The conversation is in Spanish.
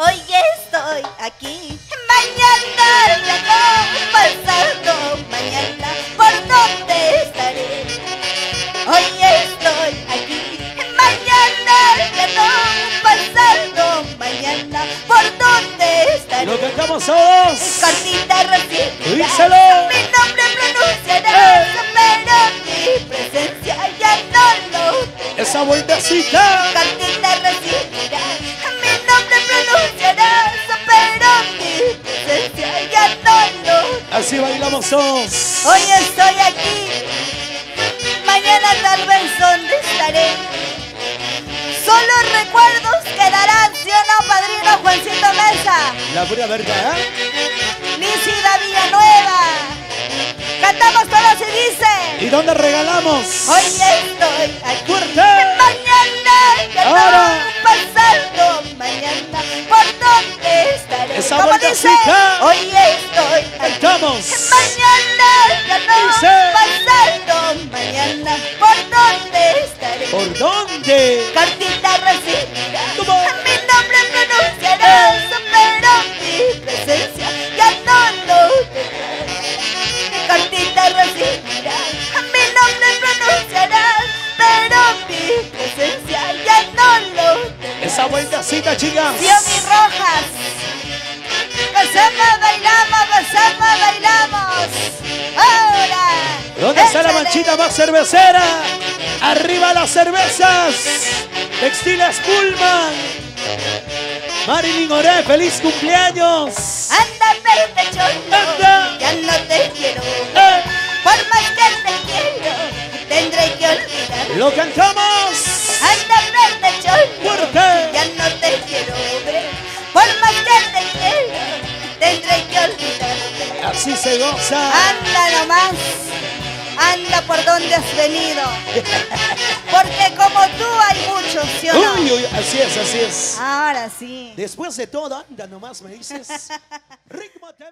Hoy estoy aquí, mañana ya no, pasado mañana, ¿por dónde estaré? Hoy estoy aquí, mañana ya no, pasado mañana, ¿por dónde estaré? Lo cantamos todos. Cortita recibirás, Díselo. mi nombre pronunciarás, pero mi presencia ya no lo. Esa vueltecita. Cartita recibirás, Así bailamos todos. Hoy estoy aquí, mañana tal vez donde estaré. Solo recuerdos quedarán, ¿sí o no, padrino Juancito Mesa? La pura verdad. Lícida Villanueva. Cantamos todos y dice. ¿Y dónde regalamos? Hoy estoy aquí. Fuerte. Mañana Ahora. pasando mañana. ¿Por dónde estaré? Esa ¿Cómo dice? Hoy estoy Mañana ya no Dice. mañana. ¿Por dónde estaré? ¿Por dónde? Cartita recibirás. ¿Cómo? Mi nombre pronunciarás, pero mi presencia ya no lo tendrás. Cartita recibirás. Mi nombre pronunciarás, pero mi presencia ya no lo tendrás. Esa vueltecita, chicas. Xiaomi Rojas. Gozamos, está la manchita más cervecera? ¡Arriba las cervezas! Textiles Pullman. Marilyn Oré, feliz cumpleaños. Anda, verte Anda. ya no te quiero. Eh, Por más que te quiero, tendré que olvidar. lo cantamos. Anda, verte cholo, Fuerte. ya no te quiero ver. Por más que te quiero, tendré que olvidarte. Así se goza. Anda nomás, por donde has venido. Porque como tú hay muchos, ¿sí o no? Uy, uy, así es, así es. Ahora sí. Después de todo, anda nomás, me dices. Ritmo TV.